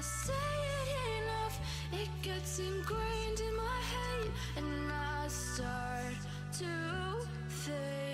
I say it enough, it gets ingrained in my head, and I start to think.